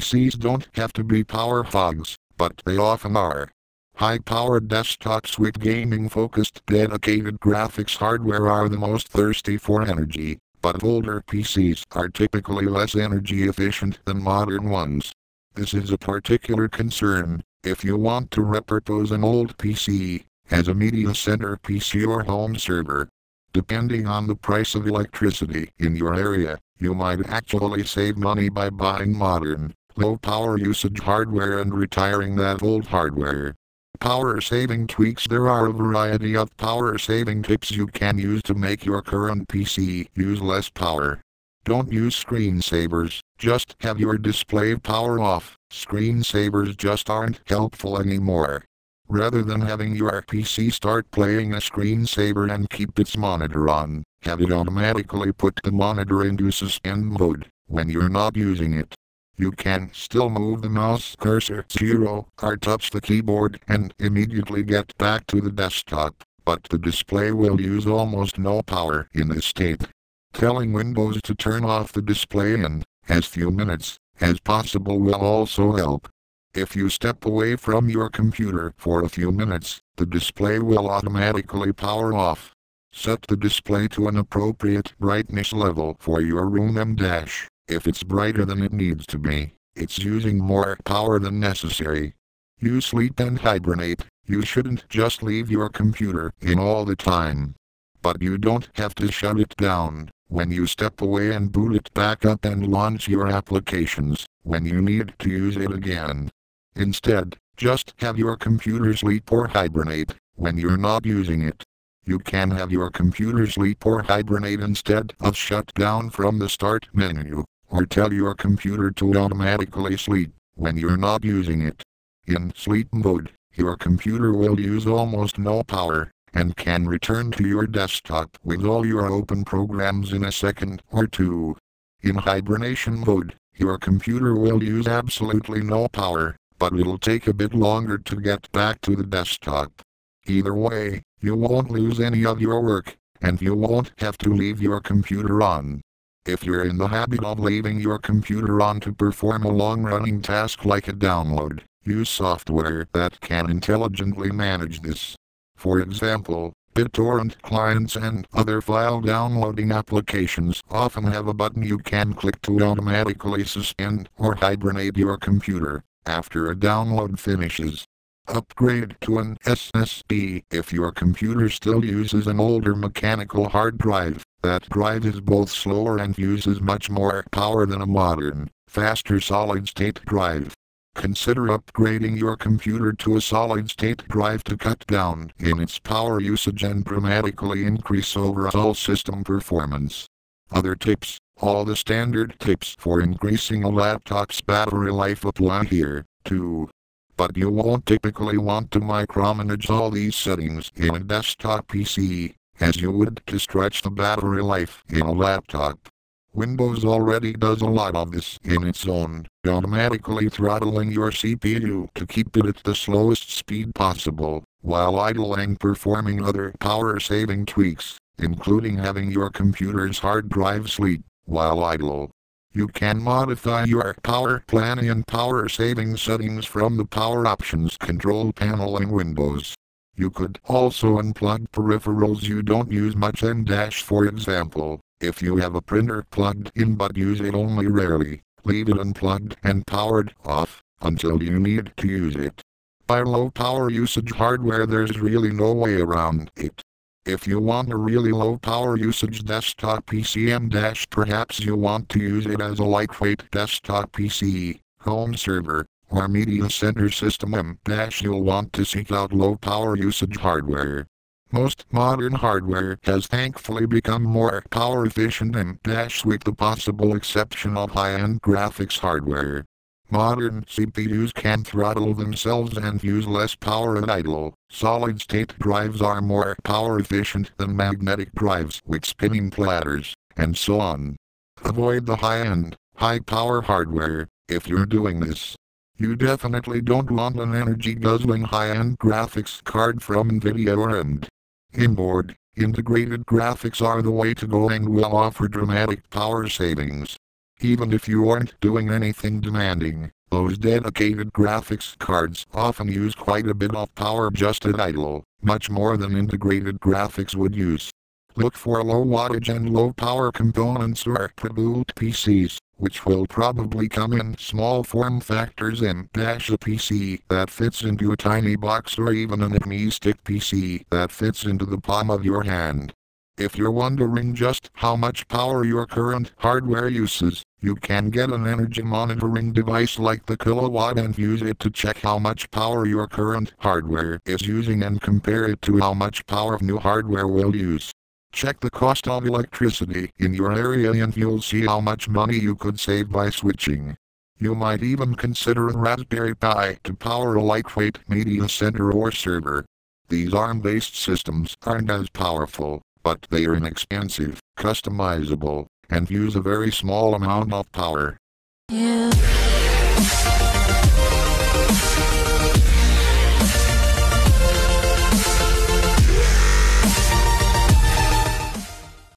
PCs don't have to be power hogs, but they often are. High-powered desktops with gaming-focused dedicated graphics hardware are the most thirsty for energy, but older PCs are typically less energy efficient than modern ones. This is a particular concern if you want to repurpose an old PC as a media center PC or home server. Depending on the price of electricity in your area, you might actually save money by buying modern, low power usage hardware and retiring that old hardware. Power saving tweaks There are a variety of power saving tips you can use to make your current PC use less power. Don't use screensavers, just have your display power off. Screensavers just aren't helpful anymore. Rather than having your PC start playing a screensaver and keep its monitor on, have it automatically put the monitor into suspend mode when you're not using it. You can still move the mouse cursor zero or touch the keyboard and immediately get back to the desktop, but the display will use almost no power in this state. Telling Windows to turn off the display in as few minutes as possible will also help. If you step away from your computer for a few minutes, the display will automatically power off. Set the display to an appropriate brightness level for your room and dash. If it's brighter than it needs to be, it's using more power than necessary. You sleep and hibernate, you shouldn't just leave your computer in all the time. But you don't have to shut it down when you step away and boot it back up and launch your applications when you need to use it again. Instead, just have your computer sleep or hibernate when you're not using it. You can have your computer sleep or hibernate instead of shut down from the start menu or tell your computer to automatically sleep when you're not using it. In sleep mode, your computer will use almost no power and can return to your desktop with all your open programs in a second or two. In hibernation mode, your computer will use absolutely no power, but it'll take a bit longer to get back to the desktop. Either way, you won't lose any of your work, and you won't have to leave your computer on. If you're in the habit of leaving your computer on to perform a long-running task like a download, use software that can intelligently manage this. For example, BitTorrent clients and other file downloading applications often have a button you can click to automatically suspend or hibernate your computer after a download finishes. Upgrade to an SSD if your computer still uses an older mechanical hard drive. That drive is both slower and uses much more power than a modern, faster solid-state drive. Consider upgrading your computer to a solid-state drive to cut down in its power usage and dramatically increase overall system performance. Other tips All the standard tips for increasing a laptop's battery life apply here, too. But you won't typically want to micromanage all these settings in a desktop PC as you would to stretch the battery life in a laptop. Windows already does a lot of this in its own, automatically throttling your CPU to keep it at the slowest speed possible, while idling performing other power-saving tweaks, including having your computer's hard drive sleep while idle. You can modify your power plan and power saving settings from the Power Options control panel in Windows. You could also unplug peripherals you don't use much and dash for example, if you have a printer plugged in but use it only rarely, leave it unplugged and powered off until you need to use it. Buy low power usage hardware there's really no way around it. If you want a really low power usage desktop PC and perhaps you want to use it as a lightweight desktop PC, home server, or media center system M you'll want to seek out low power usage hardware. Most modern hardware has thankfully become more power efficient and with the possible exception of high-end graphics hardware. Modern CPUs can throttle themselves and use less power at idle. Solid-state drives are more power efficient than magnetic drives with spinning platters, and so on. Avoid the high-end, high-power hardware if you're doing this. You definitely don't want an energy-guzzling high-end graphics card from Nvidia or AMD. Inboard, integrated graphics are the way to go and will offer dramatic power savings. Even if you aren't doing anything demanding, those dedicated graphics cards often use quite a bit of power just at idle, much more than integrated graphics would use. Look for low wattage and low power components or pre-built PCs, which will probably come in small form factors and dash a PC that fits into a tiny box or even an AMI stick PC that fits into the palm of your hand. If you're wondering just how much power your current hardware uses, you can get an energy monitoring device like the Kill A Watt and use it to check how much power your current hardware is using and compare it to how much power new hardware will use. Check the cost of electricity in your area and you'll see how much money you could save by switching. You might even consider a Raspberry Pi to power a lightweight media center or server. These ARM-based systems aren't as powerful, but they are inexpensive, customizable, and use a very small amount of power. Yeah.